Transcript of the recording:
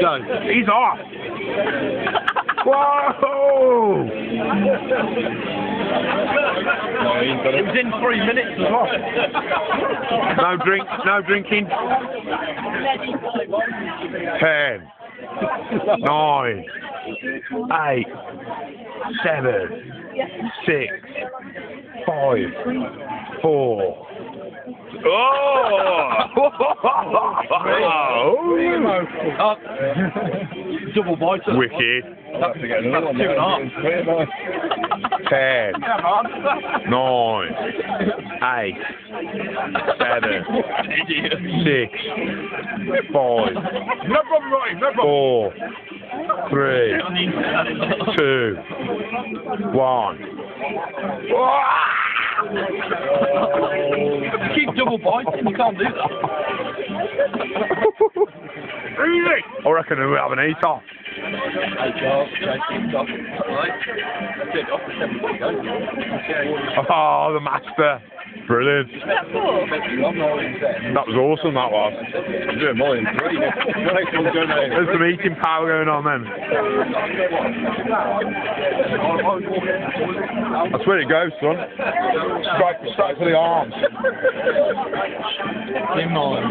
Go. He's off. Whoa! It was in three minutes as well. No drink, no drinking. Ten, nine, eight, seven, six, five, four. Oh! Double bite. Wicked. That's two and a half. Ten, nine, eight, seven, six, five, No problem, Roy. No problem. four, three, two, one. Keep double biting. You can't do that. Easy! I reckon we'll have an eat off. Oh, the master. Brilliant. That was awesome, that was. doing more than three. There's some eating power going on then. That's where it goes, son. Strike, strike for the arms. Come on.